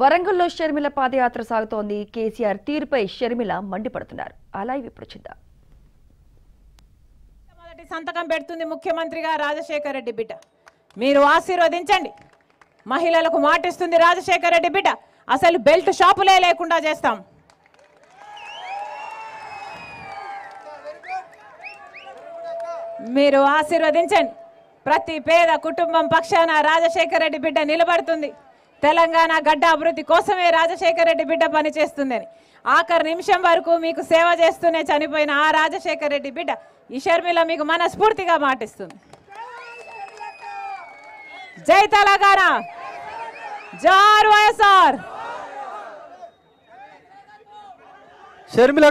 వరంగల్లో షర్మిల పాదయాత్ర సాగుతోంది. కేసీఆర్ తీరుపై షర్మిల మండిపడుతున్నారు. అలా ఇవి ఇప్పుడు చూద్దాం. మొదటి సంతకం పెడుతుంది ముఖ్యమంత్రిగా రాజశేఖర రెడ్డి బిడ్డ. మీరు ఆశీర్వదించండి. మహిళలకు మాటిస్తుంది రాజశేఖర రెడ్డి బిడ్డ. అసలు బెల్ట్ షాపులే లేకుండా చేస్తాం. మీరు ఆశీర్వదించండి. ప్రతి పేద కుటుంబం పక్షాన రాజశేఖర రెడ్డి బిడ్డ నిలబడుతుంది. తెలంగాణ గడ్డ అభివృద్ధి కోసమే రాజశేఖర రెడ్డి బిడ్డ పనిచేస్తుందని ఆఖరి నిమిషం వరకు మీకు సేవ చేస్తూనే చనిపోయిన ఆ రాజశేఖర రెడ్డి బిడ్డ ఈ షర్మిల మీకు మనస్ఫూర్తిగా మాటిస్తుంది. జై తెలంగాణ! జార్ వైఎస్ఆర్! షర్మిల